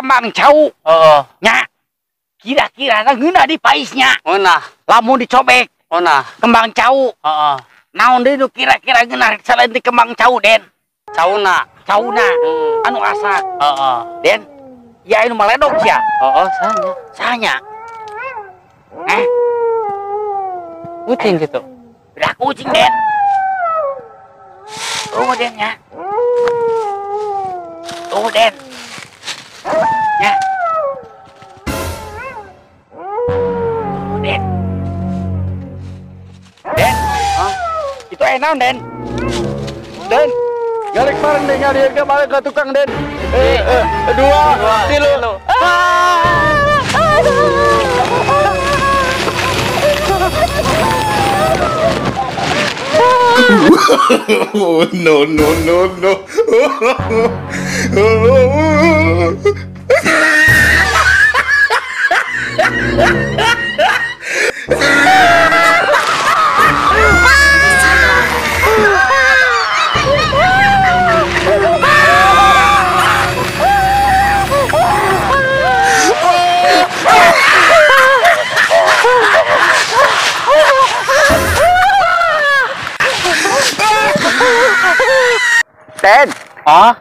kembang cau Heeh. nya kira-kira ngeuna di paisnya Mana? lamun dicobek Mana? kembang cau Heeh. naon deui nu kira-kira ngeuna selain di kembang cau den Cauna. cauna Hmm. anu asa Heeh. den ya anu maledog ya Heeh, sanya. sanya eh Kucing gitu. udah kucing den oh den ya oh den enak den den nyari kemarin den nyari ke balik ke tukang den eh, eh, dua, tilu. oh no no no no den Ah?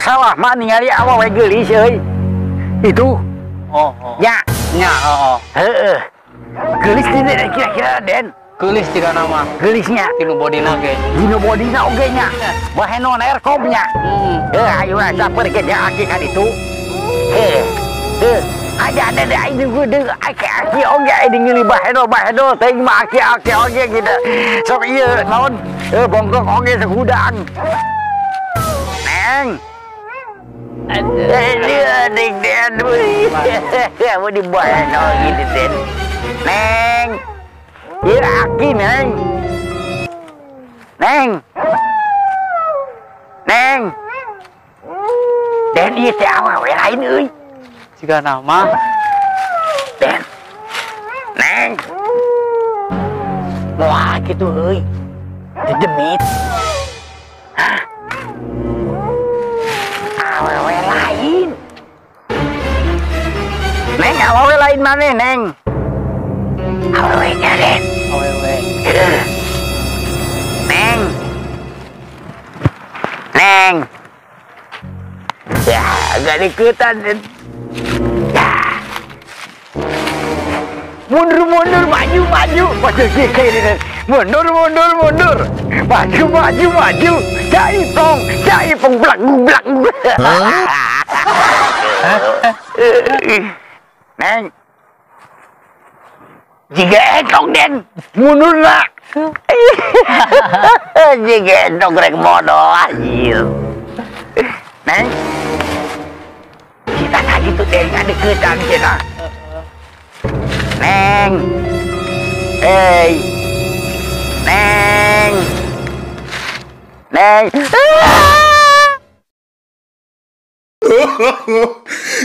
salah mah ningali awal we geulis euy itu Oh, oh. nya Nya, heeh. heeh geulis den kira-kira den Gelis tiga nama. geulisnya Tinu bodina ge. dino bodina oge nya bahenon erkomnya Hmm. eh ayo lah saper ke nya aki kan itu eh eh aja ada ada ini gede aki aki oge ini ngili baheno baheno teuing mah aki aki oge gitu sok ieu naon eh bongkok oge segudang neng Aduh, adik den, mau dibaheno gitu den, neng, iya aki neng, neng, neng, den iya teh awewe lain euy, Tiga nama. den, neng, wah gitu euy, dedemit, neng awewe lain mana neng, awewe nya den. Awewe. Neng. Neng. Ya, agak ikutan. Ya. Mundur, mundur, maju, maju. Maju kayak ini. Mundur, mundur, mundur. Maju, maju, maju. Cari pong, cari pong, nè, chị ghé trong đen mua nước ra chị ghé trong cái mò đó nhiều nè. chị ta thấy chị tụi đen ngã được cưa trăng chị đó nang ê nè. nang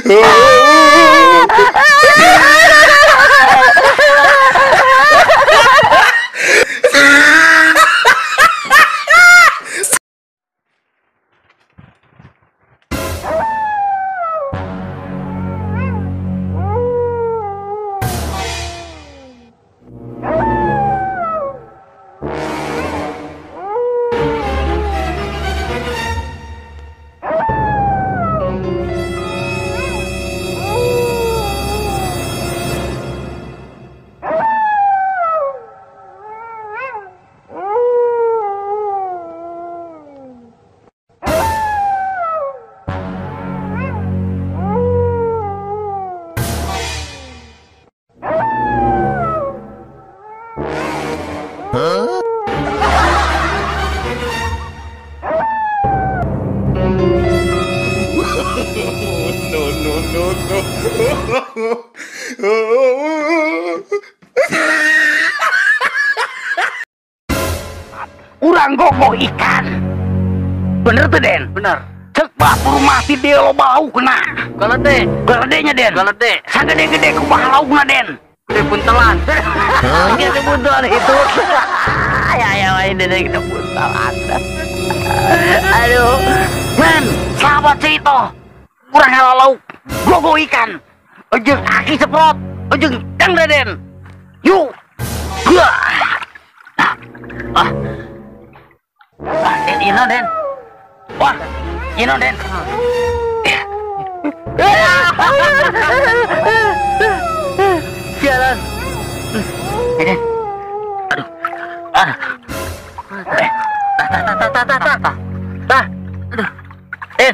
Ah! Neng. no no gogo ikan. Bener tuh Den? Bener. Cek batur mati dia lo bau kena. Galede. Geledenya Den. Galede. Sagede-gede ku balau na Den. Gede buntelan. Dia kebutuhan itu. ya ya ini dari kebutuhan. Aduh, men, sahabat cerita. Kurang halalau. gogo ikan ujung aki seprot ujung dang den yuk gua ah ah den ino den wah ino den Eh, aduh. Ah. Eh. Tah, tah, tah, tah, tah, tah, tah. Aduh. Eh.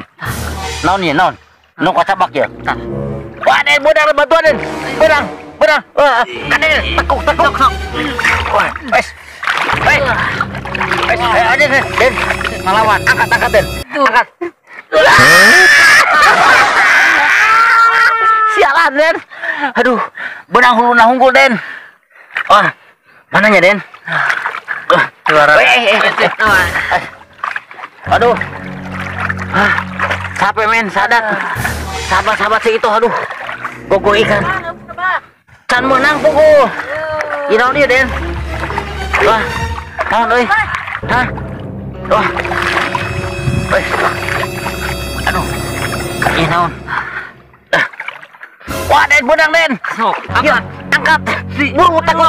Naon ya, naon? Nu kasabak ya? Tah. Wah, den bodang batuan den. Bodang, bodang. Wah, ah. kaden tekuk, tekuk. Wah, wes. Wes. Wes, eh, aja den, den. Malawan, angkat, angkat den. Angkat. Sialan, Den. Aduh, benang hulu nahungkul, Den wah mananya den? Wah, Suara. eh, eh, eh, aduh. Ah, capek men sadat sabar sabar sih itu aduh. Gogo ikan. Can menang pukul. Ino dia den. Wah naon euy hah? Wah. Weh. aduh. Naon Ah. wah den benang den. Sok, Iya, Sikat! Si... Bumutak ko!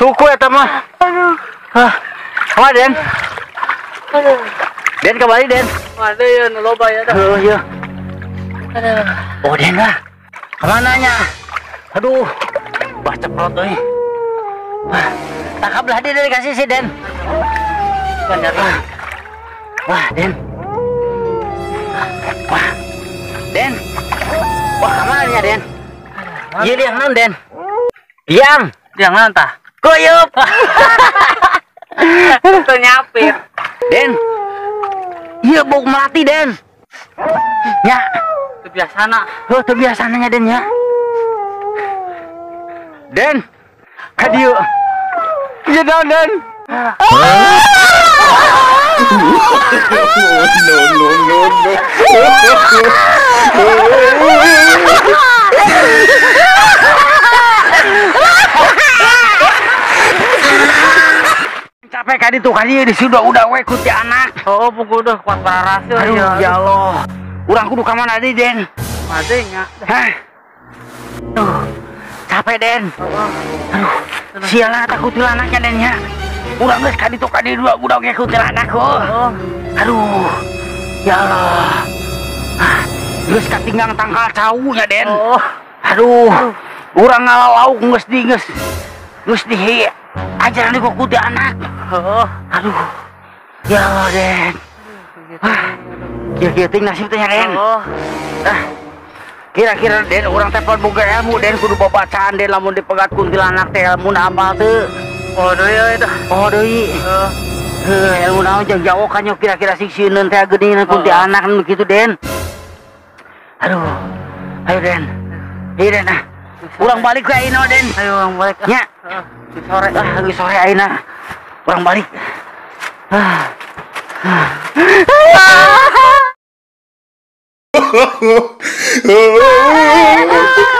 Suku ya mah. Aduh. Ah, apa Den? Den kembali Den. Ada ya, loba ya dah. Oh iya. Oh Den lah. Ke mana nya? Aduh, bah ceprot euy. Wah, tangkap lah dia dari kasih si Den. Bener. Wah, wah Den. Wah, Den. Wah, ke mana nya Den? Iya yang non Den. Yang. Yang nantah. Kuyup. Itu nyapir. Den. Iya bau melati Den. Ya, Itu biasana. oh terbiasananya Den ya. Den. Kadieu. Iya daun Den. Oh, no, no, no, no. Capek kadi tuh kadi di sudah udah we kuti anak. Oh, pukul udah kuat parasnya. Aduh ya Allah. Urang kudu ka mana deui Den? Madenya. Hah? Tuh. Capek Den. Aduh. Sialan tak kutil anaknya Den ya. Urang geus kadi tuh kadi dua udah ge kutil anak oh. Aduh. Ya Allah. Ah, Geus katinggang tangkal caunya Den. Oh, Aduh. Urang ngalauk geus di geus. Geus di ajaran di kuti anak. Oh. Aduh. Ya Allah Den. Ah. Kira-kira ting nasib teh Den. Oh, Ah, kira-kira Den orang teh boga ilmu Den kudu babacaan Den lamun dipegat kuntilanak teh ilmu apa teu oh deh ya itu. oh deui Oh, heuh ilmu naon jeung jauh kanyo kira-kira siksieun teh geuningan kuntilanak nu kitu Den aduh ayo Den ayo Den ah urang balik ke ayeuna Den ayo orang balik. di sore. ah geus sore ayeuna Orang balik. Ah.